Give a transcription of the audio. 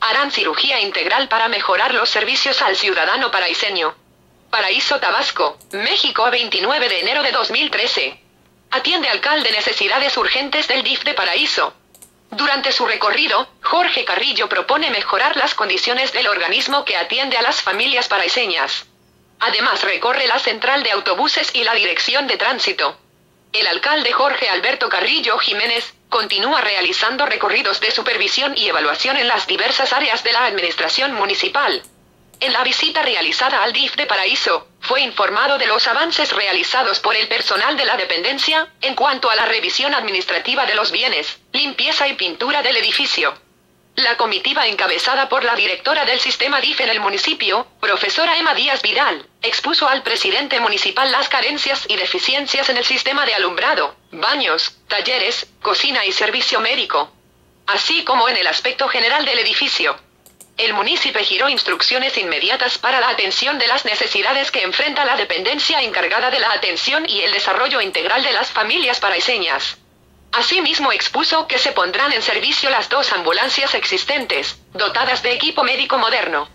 harán cirugía integral para mejorar los servicios al ciudadano paraiseño. Paraíso Tabasco, México 29 de enero de 2013. Atiende alcalde necesidades urgentes del DIF de Paraíso. Durante su recorrido, Jorge Carrillo propone mejorar las condiciones del organismo que atiende a las familias paraiseñas. Además recorre la central de autobuses y la dirección de tránsito. El alcalde Jorge Alberto Carrillo Jiménez continúa realizando recorridos de supervisión y evaluación en las diversas áreas de la administración municipal. En la visita realizada al DIF de Paraíso, fue informado de los avances realizados por el personal de la dependencia, en cuanto a la revisión administrativa de los bienes, limpieza y pintura del edificio. La comitiva encabezada por la directora del sistema DIF en el municipio, profesora Emma Díaz Vidal, expuso al presidente municipal las carencias y deficiencias en el sistema de alumbrado, baños, talleres, cocina y servicio médico, así como en el aspecto general del edificio. El municipio giró instrucciones inmediatas para la atención de las necesidades que enfrenta la dependencia encargada de la atención y el desarrollo integral de las familias paraiseñas. Asimismo expuso que se pondrán en servicio las dos ambulancias existentes, dotadas de equipo médico moderno.